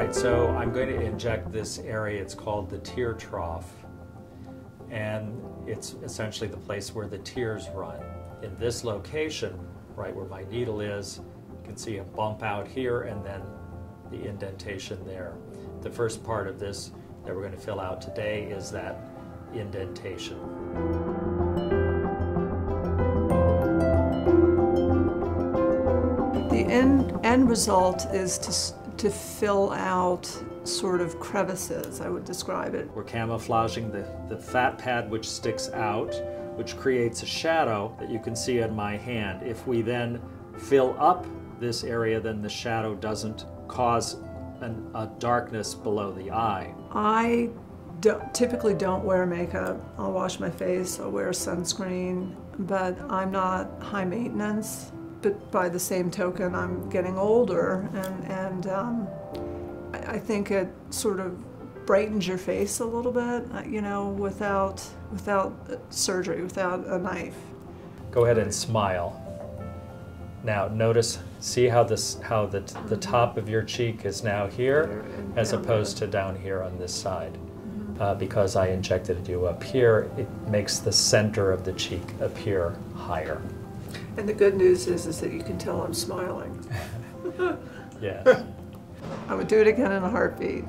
right, so I'm going to inject this area. It's called the tear trough. And it's essentially the place where the tears run. In this location, right where my needle is, you can see a bump out here and then the indentation there. The first part of this that we're going to fill out today is that indentation. The end, end result is to, to fill out sort of crevices, I would describe it. We're camouflaging the, the fat pad which sticks out, which creates a shadow that you can see on my hand. If we then fill up this area, then the shadow doesn't cause an, a darkness below the eye. I don't, typically don't wear makeup. I'll wash my face, I'll wear sunscreen, but I'm not high maintenance. But by the same token, I'm getting older, and, and um, I, I think it sort of brightens your face a little bit, uh, you know, without, without surgery, without a knife. Go ahead and smile. Now notice, see how this, how the, the top of your cheek is now here, as opposed to down here on this side. Uh, because I injected you up here, it makes the center of the cheek appear higher. And the good news is, is that you can tell I'm smiling. yes. I would do it again in a heartbeat.